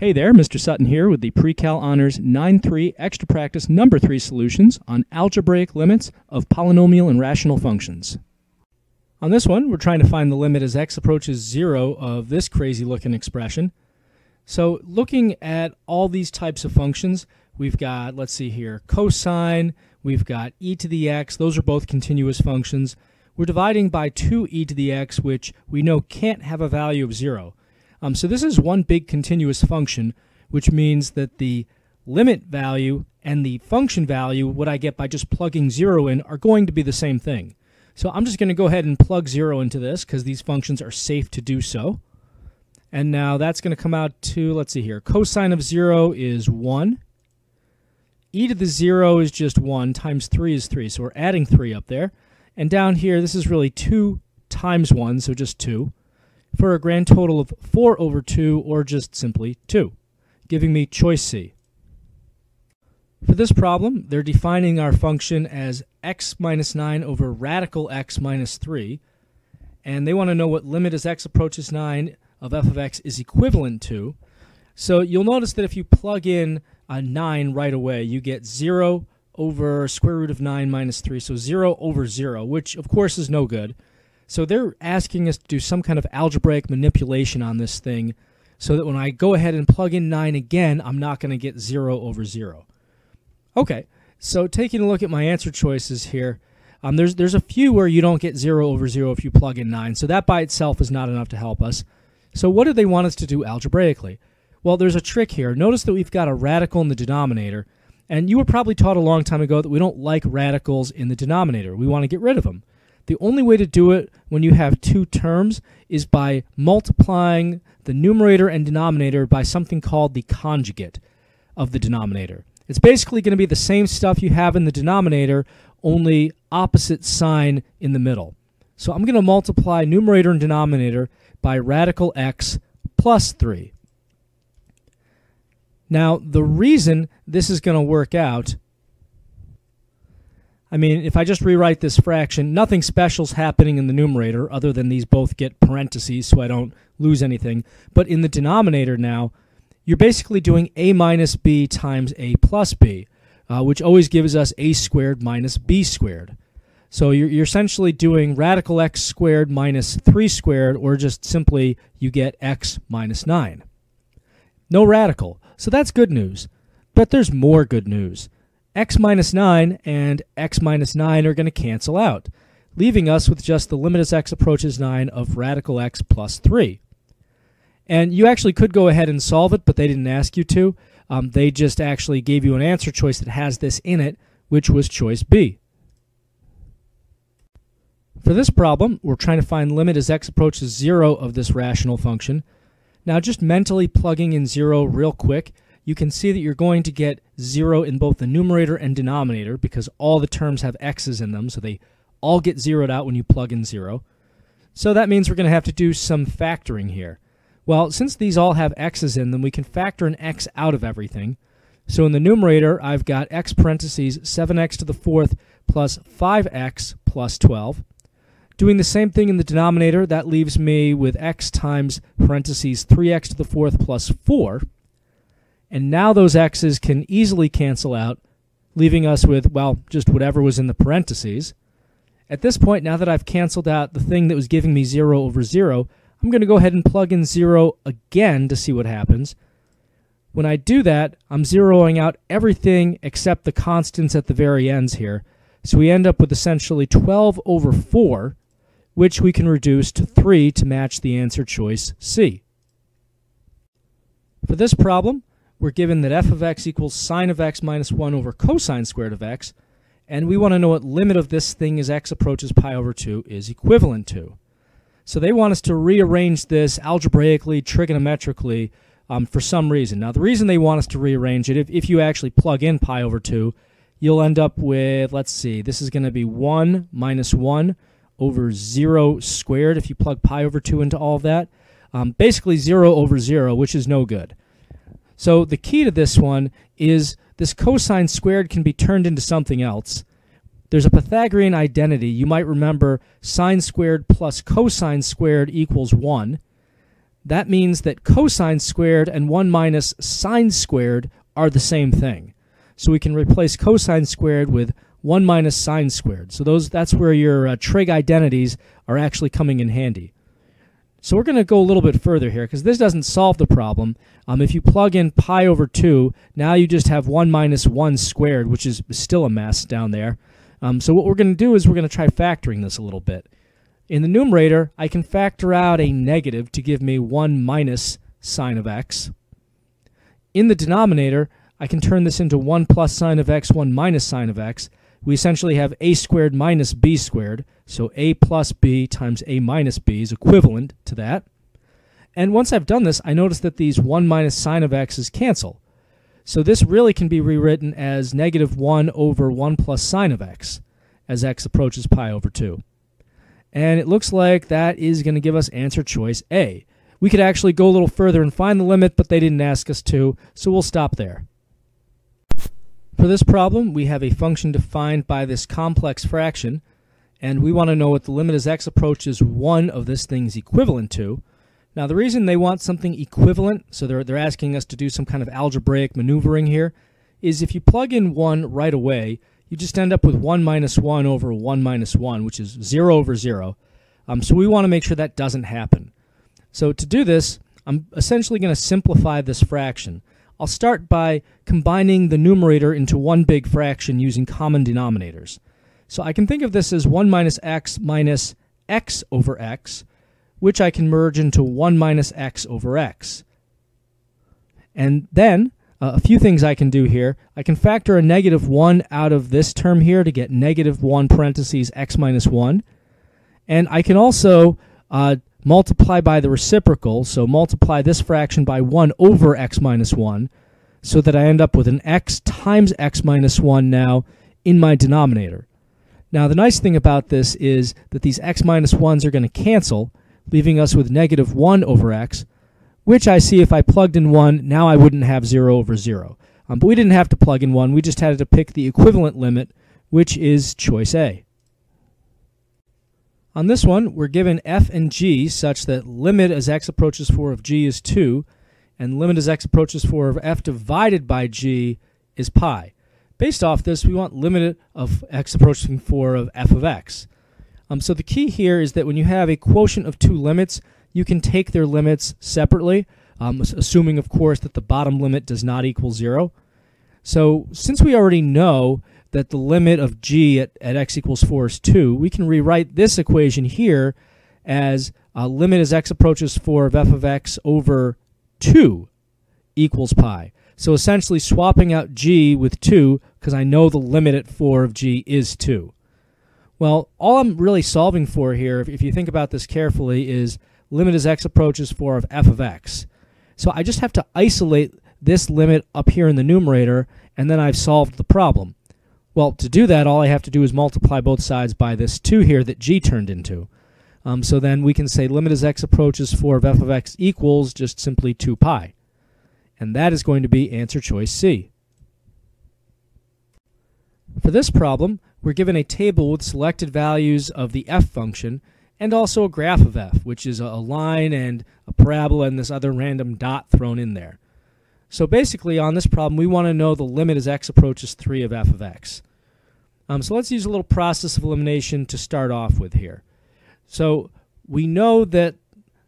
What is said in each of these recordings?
Hey there, Mr. Sutton here with the Pre-Cal Honors 9-3 Extra Practice Number 3 solutions on algebraic limits of polynomial and rational functions. On this one, we're trying to find the limit as x approaches 0 of this crazy looking expression. So looking at all these types of functions, we've got, let's see here, cosine, we've got e to the x, those are both continuous functions. We're dividing by 2e to the x, which we know can't have a value of 0. Um, so this is one big continuous function, which means that the limit value and the function value, what I get by just plugging 0 in, are going to be the same thing. So I'm just going to go ahead and plug 0 into this because these functions are safe to do so. And now that's going to come out to, let's see here, cosine of 0 is 1. e to the 0 is just 1 times 3 is 3, so we're adding 3 up there. And down here, this is really 2 times 1, so just 2 for a grand total of 4 over 2, or just simply 2, giving me choice C. For this problem, they're defining our function as x minus 9 over radical x minus 3, and they want to know what limit as x approaches 9 of f of x is equivalent to. So you'll notice that if you plug in a 9 right away, you get 0 over square root of 9 minus 3, so 0 over 0, which of course is no good. So they're asking us to do some kind of algebraic manipulation on this thing so that when I go ahead and plug in 9 again, I'm not going to get 0 over 0. Okay, so taking a look at my answer choices here, um, there's, there's a few where you don't get 0 over 0 if you plug in 9, so that by itself is not enough to help us. So what do they want us to do algebraically? Well, there's a trick here. Notice that we've got a radical in the denominator, and you were probably taught a long time ago that we don't like radicals in the denominator. We want to get rid of them. The only way to do it when you have two terms is by multiplying the numerator and denominator by something called the conjugate of the denominator. It's basically going to be the same stuff you have in the denominator, only opposite sign in the middle. So I'm going to multiply numerator and denominator by radical x plus 3. Now, the reason this is going to work out I mean, if I just rewrite this fraction, nothing special is happening in the numerator other than these both get parentheses so I don't lose anything. But in the denominator now, you're basically doing a minus b times a plus b, uh, which always gives us a squared minus b squared. So you're, you're essentially doing radical x squared minus 3 squared, or just simply you get x minus 9. No radical. So that's good news. But there's more good news x minus 9 and x minus 9 are going to cancel out, leaving us with just the limit as x approaches 9 of radical x plus 3. And you actually could go ahead and solve it, but they didn't ask you to. Um, they just actually gave you an answer choice that has this in it, which was choice B. For this problem, we're trying to find limit as x approaches 0 of this rational function. Now just mentally plugging in 0 real quick, you can see that you're going to get 0 in both the numerator and denominator because all the terms have x's in them, so they all get zeroed out when you plug in 0. So that means we're going to have to do some factoring here. Well, since these all have x's in them, we can factor an x out of everything. So in the numerator, I've got x parentheses 7x to the fourth plus 5x plus 12. Doing the same thing in the denominator, that leaves me with x times parentheses 3x to the fourth plus 4. And now those x's can easily cancel out, leaving us with, well, just whatever was in the parentheses. At this point, now that I've canceled out the thing that was giving me 0 over 0, I'm going to go ahead and plug in 0 again to see what happens. When I do that, I'm zeroing out everything except the constants at the very ends here. So we end up with essentially 12 over 4, which we can reduce to 3 to match the answer choice C. For this problem, we're given that f of x equals sine of x minus 1 over cosine squared of x, and we want to know what limit of this thing as x approaches pi over 2 is equivalent to. So they want us to rearrange this algebraically, trigonometrically, um, for some reason. Now, the reason they want us to rearrange it, if, if you actually plug in pi over 2, you'll end up with, let's see, this is going to be 1 minus 1 over 0 squared if you plug pi over 2 into all of that. Um, basically 0 over 0, which is no good. So the key to this one is this cosine squared can be turned into something else. There's a Pythagorean identity. You might remember sine squared plus cosine squared equals 1. that means that cosine squared and 1 minus sine squared are the same thing. So we can replace cosine squared with 1 minus sine squared. So those that's where your uh, trig identities are actually coming in handy. So we're going to go a little bit further here because this doesn't solve the problem. Um, if you plug in pi over 2, now you just have 1 minus 1 squared, which is still a mess down there. Um, so what we're going to do is we're going to try factoring this a little bit. In the numerator, I can factor out a negative to give me 1 minus sine of x. In the denominator, I can turn this into 1 plus sine of x, 1 minus sine of x. We essentially have a squared minus b squared, so a plus b times a minus b is equivalent to that. And once I've done this, I notice that these 1 minus sine of x's cancel. So this really can be rewritten as negative 1 over 1 plus sine of x as x approaches pi over 2. And it looks like that is going to give us answer choice A. We could actually go a little further and find the limit, but they didn't ask us to, so we'll stop there. For this problem, we have a function defined by this complex fraction, and we want to know what the limit as x approaches 1 of this thing is equivalent to. Now, the reason they want something equivalent, so they're, they're asking us to do some kind of algebraic maneuvering here, is if you plug in 1 right away, you just end up with 1 minus 1 over 1 minus 1, which is 0 over 0. Um, so we want to make sure that doesn't happen. So to do this, I'm essentially going to simplify this fraction. I'll start by combining the numerator into one big fraction using common denominators. So I can think of this as 1 minus x minus x over x, which I can merge into 1 minus x over x. And then uh, a few things I can do here. I can factor a negative 1 out of this term here to get negative 1 parentheses x minus 1. And I can also uh, multiply by the reciprocal, so multiply this fraction by 1 over x minus 1, so that I end up with an x times x minus 1 now in my denominator. Now the nice thing about this is that these x minus 1s are going to cancel, leaving us with negative 1 over x, which I see if I plugged in 1, now I wouldn't have 0 over 0. Um, but we didn't have to plug in 1, we just had to pick the equivalent limit, which is choice A. On this one, we're given f and g such that limit as x approaches 4 of g is 2, and limit as x approaches 4 of f divided by g is pi. Based off this, we want limit of x approaching 4 of f of x. Um, so the key here is that when you have a quotient of two limits, you can take their limits separately, um, assuming, of course, that the bottom limit does not equal 0. So since we already know that the limit of g at, at x equals 4 is 2, we can rewrite this equation here as uh, limit as x approaches 4 of f of x over 2 equals pi. So essentially swapping out g with 2 because I know the limit at 4 of g is 2. Well, all I'm really solving for here, if, you think about this carefully, is limit as x approaches 4 of f of x. So I just have to isolate this limit up here in the numerator, and then I've solved the problem. Well, to do that, all I have to do is multiply both sides by this 2 here that g turned into. Um, so then we can say limit as x approaches 4 of f of x equals just simply 2 pi. And that is going to be answer choice C. For this problem, we're given a table with selected values of the f function, and also a graph of f, which is a line and a parabola and this other random dot thrown in there. So basically on this problem, we want to know the limit as x approaches 3 of f of x. Um, so let's use a little process of elimination to start off with here. So we know that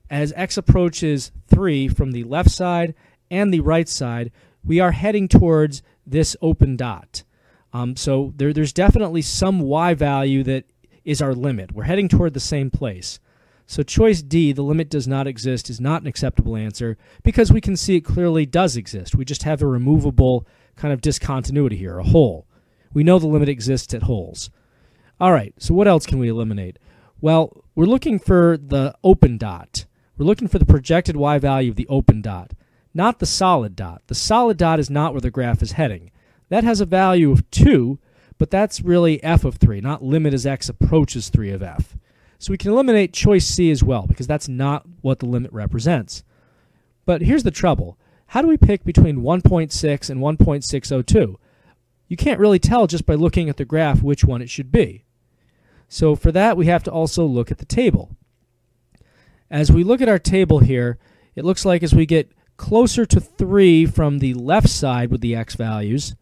as x approaches 3 from the left side and the right side, we are heading towards this open dot. Um, so there, there's definitely some y value that is our limit. We're heading toward the same place. So choice D, the limit does not exist, is not an acceptable answer because we can see it clearly does exist. We just have a removable kind of discontinuity here, a hole. We know the limit exists at holes. All right, so what else can we eliminate? Well, we're looking for the open dot. We're looking for the projected y value of the open dot, not the solid dot. The solid dot is not where the graph is heading. That has a value of 2, but that's really f of 3, not limit as x approaches 3 of f. So we can eliminate choice C as well, because that's not what the limit represents. But here's the trouble. How do we pick between 1.6 and 1.602? You can't really tell just by looking at the graph which one it should be. So for that, we have to also look at the table. As we look at our table here, it looks like as we get closer to 3 from the left side with the x values,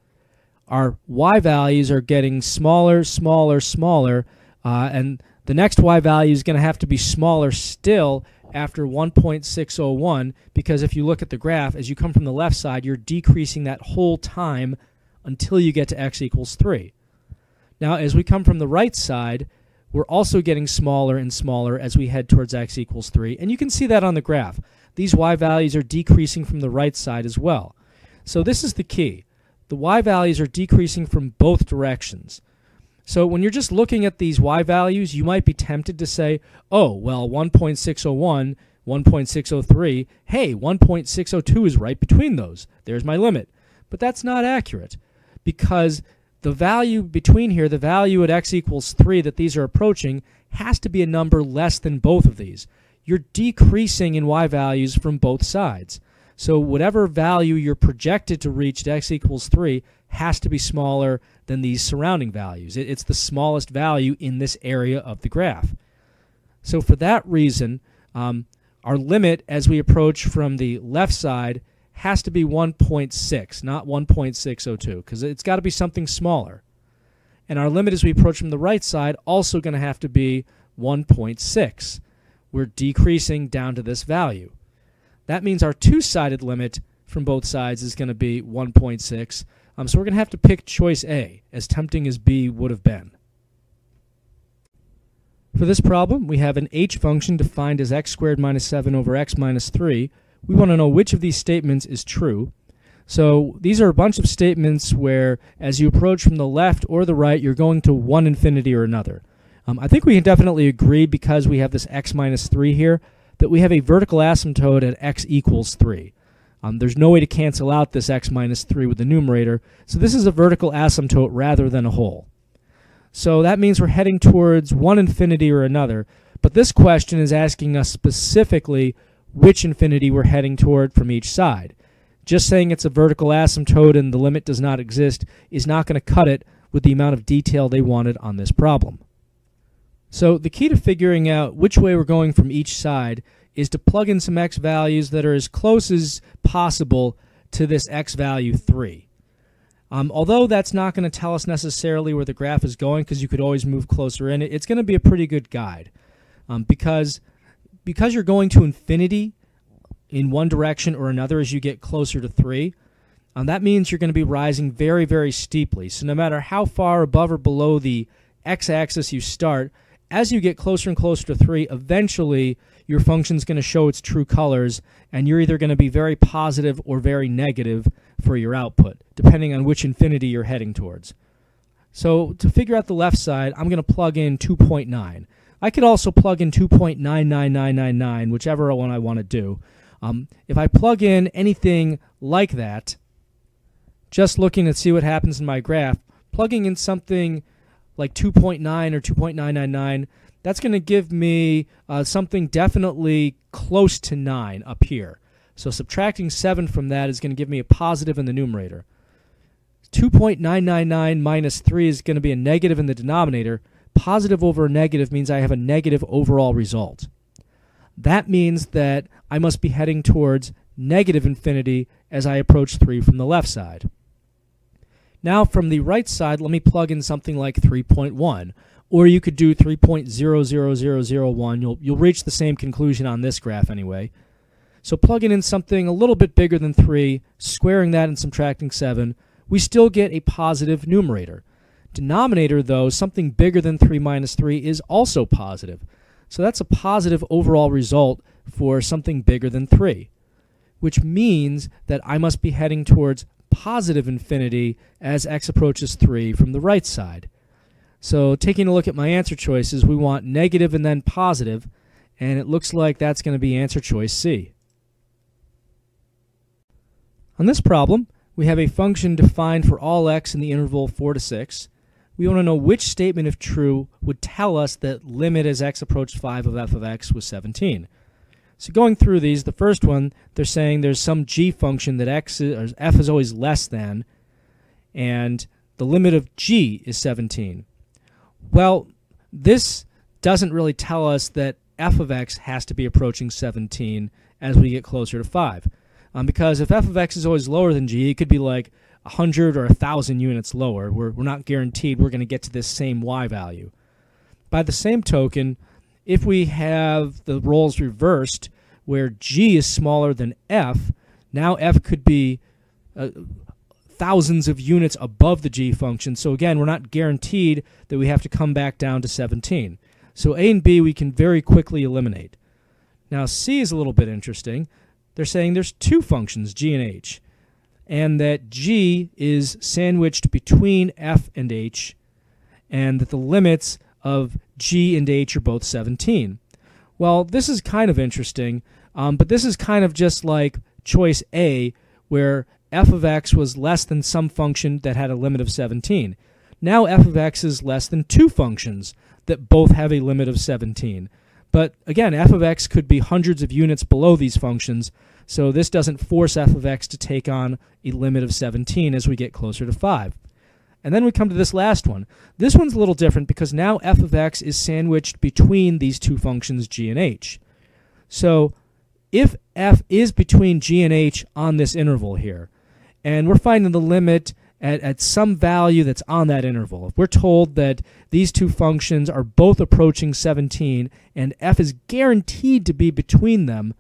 our y values are getting smaller, smaller, smaller, uh, and the next y value is going to have to be smaller still after 1.601 because if you look at the graph, as you come from the left side, you're decreasing that whole time until you get to x equals 3. Now, as we come from the right side, we're also getting smaller and smaller as we head towards x equals 3. And you can see that on the graph. These y values are decreasing from the right side as well. So this is the key. The y values are decreasing from both directions. So when you're just looking at these y values, you might be tempted to say, oh, well, 1.601, 1.603, hey, 1.602 is right between those. There's my limit. But that's not accurate because the value between here, the value at x equals 3 that these are approaching, has to be a number less than both of these. You're decreasing in y values from both sides. So whatever value you're projected to reach at x equals 3 has to be smaller than these surrounding values. It's the smallest value in this area of the graph. So for that reason, um, our limit as we approach from the left side has to be 1.6, not 1.602, because it's got to be something smaller. And our limit as we approach from the right side also going to have to be 1.6. We're decreasing down to this value. That means our two-sided limit from both sides is going to be 1.6. Um, so we're going to have to pick choice A, as tempting as B would have been. For this problem, we have an h function defined as x squared minus 7 over x minus 3, we want to know which of these statements is true. So these are a bunch of statements where as you approach from the left or the right, you're going to one infinity or another. Um, I think we can definitely agree because we have this x minus 3 here that we have a vertical asymptote at x equals 3. Um, there's no way to cancel out this x minus 3 with the numerator, so this is a vertical asymptote rather than a hole. So that means we're heading towards one infinity or another, but this question is asking us specifically which infinity we're heading toward from each side. Just saying it's a vertical asymptote and the limit does not exist is not going to cut it with the amount of detail they wanted on this problem. So the key to figuring out which way we're going from each side is to plug in some x values that are as close as possible to this x value 3. Um, although that's not going to tell us necessarily where the graph is going because you could always move closer in, it, it's going to be a pretty good guide um, because because you're going to infinity in one direction or another as you get closer to 3, um, that means you're going to be rising very, very steeply. So no matter how far above or below the x-axis you start, as you get closer and closer to 3, eventually your function is going to show its true colors, and you're either going to be very positive or very negative for your output, depending on which infinity you're heading towards. So to figure out the left side, I'm going to plug in 2.9. I could also plug in 2.99999, whichever one I want to do. Um, if I plug in anything like that, just looking to see what happens in my graph, plugging in something like 2.9 or 2.999, that's going to give me uh, something definitely close to 9 up here. So subtracting 7 from that is going to give me a positive in the numerator. 2.999 minus 3 is going to be a negative in the denominator, Positive over negative means I have a negative overall result. That means that I must be heading towards negative infinity as I approach 3 from the left side. Now from the right side, let me plug in something like 3.1. Or you could do 3.00001. You'll, you'll reach the same conclusion on this graph anyway. So plugging in something a little bit bigger than 3, squaring that and subtracting 7, we still get a positive numerator. Denominator, though, something bigger than 3 minus 3 is also positive. So that's a positive overall result for something bigger than 3, which means that I must be heading towards positive infinity as x approaches 3 from the right side. So taking a look at my answer choices, we want negative and then positive, and it looks like that's going to be answer choice C. On this problem, we have a function defined for all x in the interval 4 to 6, we want to know which statement, if true, would tell us that limit as x approached 5 of f of x was 17. So going through these, the first one, they're saying there's some g function that x is, f is always less than, and the limit of g is 17. Well, this doesn't really tell us that f of x has to be approaching 17 as we get closer to 5. Um, because if f of x is always lower than g, it could be like 100 or 1,000 units lower. We're, we're not guaranteed we're going to get to this same y value. By the same token, if we have the roles reversed, where g is smaller than f, now f could be uh, thousands of units above the g function. So again, we're not guaranteed that we have to come back down to 17. So a and b we can very quickly eliminate. Now c is a little bit interesting. They're saying there's two functions, g and h, and that g is sandwiched between f and h, and that the limits of g and h are both 17. Well, this is kind of interesting, um, but this is kind of just like choice A, where f of x was less than some function that had a limit of 17. Now f of x is less than two functions that both have a limit of 17. But again, f of x could be hundreds of units below these functions, so this doesn't force f of x to take on a limit of 17 as we get closer to 5. And then we come to this last one. This one's a little different because now f of x is sandwiched between these two functions g and h. So if f is between g and h on this interval here, and we're finding the limit at, at some value that's on that interval. If we're told that these two functions are both approaching 17 and f is guaranteed to be between them,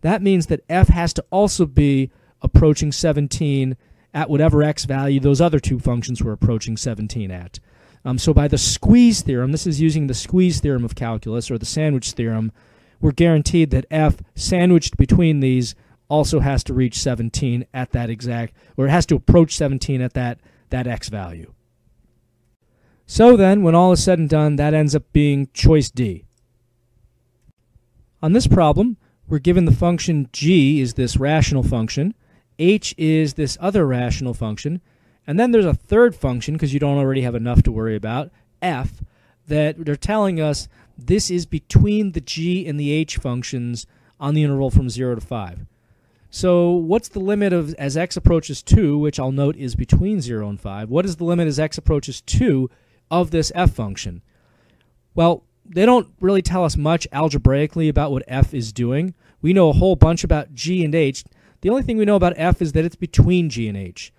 that means that f has to also be approaching 17 at whatever x value those other two functions were approaching 17 at. Um, so by the squeeze theorem, this is using the squeeze theorem of calculus or the sandwich theorem, we're guaranteed that f sandwiched between these also has to reach 17 at that exact, or it has to approach 17 at that, that x value. So then, when all is said and done, that ends up being choice D. On this problem, we're given the function g is this rational function, h is this other rational function, and then there's a third function, because you don't already have enough to worry about, f, that they're telling us this is between the g and the h functions on the interval from 0 to 5. So what's the limit of as x approaches 2, which I'll note is between 0 and 5, what is the limit as x approaches 2 of this f function? Well, they don't really tell us much algebraically about what f is doing. We know a whole bunch about g and h. The only thing we know about f is that it's between g and h.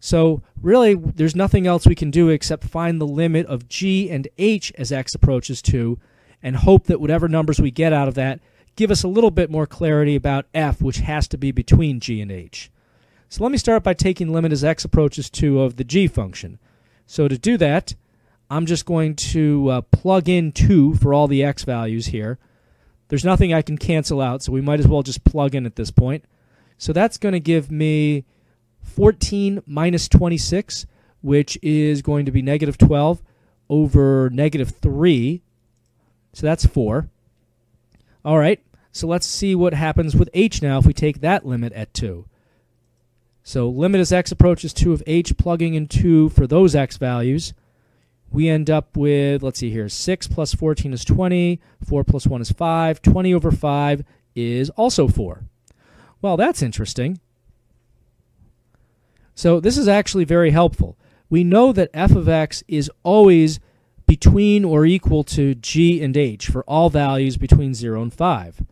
So really, there's nothing else we can do except find the limit of g and h as x approaches 2 and hope that whatever numbers we get out of that give us a little bit more clarity about f, which has to be between g and h. So let me start by taking limit as x approaches 2 of the g function. So to do that, I'm just going to uh, plug in 2 for all the x values here. There's nothing I can cancel out, so we might as well just plug in at this point. So that's going to give me 14 minus 26, which is going to be negative 12 over negative 3. So that's 4. All right, so let's see what happens with h now if we take that limit at 2. So limit as x approaches 2 of h, plugging in 2 for those x values. We end up with, let's see here, 6 plus 14 is 20, 4 plus 1 is 5, 20 over 5 is also 4. Well, that's interesting. So this is actually very helpful. We know that f of x is always between or equal to g and h for all values between 0 and 5.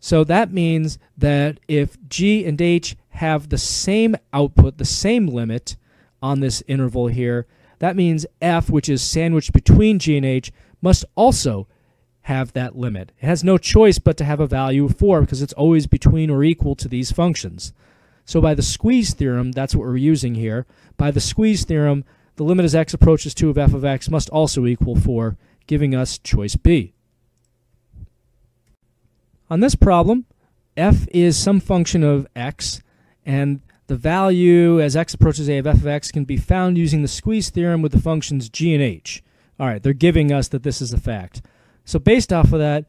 So that means that if g and h have the same output, the same limit on this interval here, that means f, which is sandwiched between g and h, must also have that limit. It has no choice but to have a value of 4 because it's always between or equal to these functions. So by the squeeze theorem, that's what we're using here. By the squeeze theorem, the limit as x approaches 2 of f of x must also equal 4, giving us choice B. On this problem, f is some function of x, and the value as x approaches a of f of x can be found using the squeeze theorem with the functions g and h. All right, they're giving us that this is a fact. So based off of that,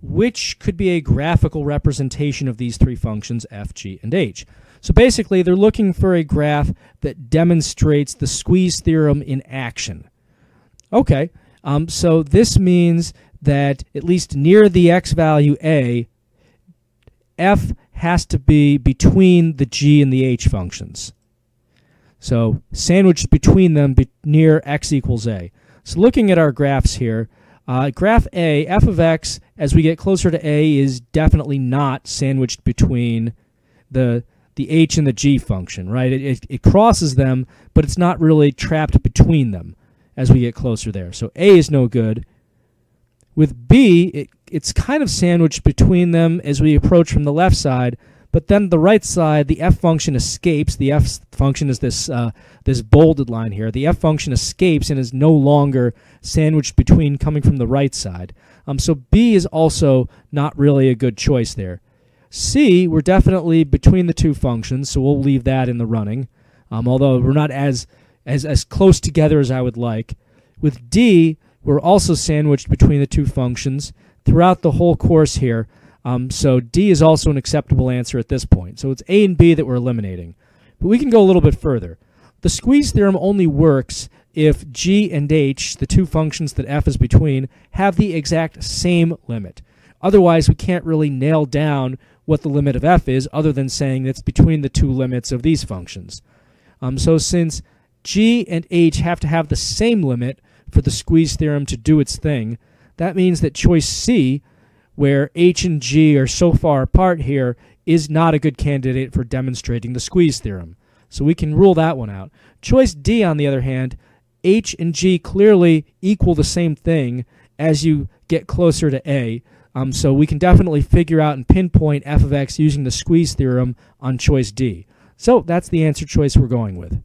which could be a graphical representation of these three functions, f, g, and h? So basically, they're looking for a graph that demonstrates the squeeze theorem in action. Okay, um, so this means that at least near the x value a, f has to be between the g and the h functions. So sandwiched between them be near x equals a. So looking at our graphs here, Uh, graph A, f of x, as we get closer to A, is definitely not sandwiched between the the h and the g function, right? It, it, it crosses them, but it's not really trapped between them as we get closer there. So A is no good. With B, it, it's kind of sandwiched between them as we approach from the left side, but then the right side, the f function escapes. The f function is this uh, this bolded line here. The f function escapes and is no longer sandwiched between coming from the right side. Um, so B is also not really a good choice there. C, we're definitely between the two functions, so we'll leave that in the running. Um, although we're not as as as close together as I would like. With D, we're also sandwiched between the two functions throughout the whole course here. Um, so D is also an acceptable answer at this point. So it's A and B that we're eliminating. But we can go a little bit further. The squeeze theorem only works if G and H, the two functions that f is between, have the exact same limit. Otherwise, we can't really nail down what the limit of f is other than saying it's between the two limits of these functions. Um, so since G and H have to have the same limit for the squeeze theorem to do its thing, that means that choice C, where H and G are so far apart here, is not a good candidate for demonstrating the squeeze theorem. So we can rule that one out. Choice D, on the other hand, H and G clearly equal the same thing as you get closer to A. Um, so we can definitely figure out and pinpoint f of x using the squeeze theorem on choice D. So that's the answer choice we're going with.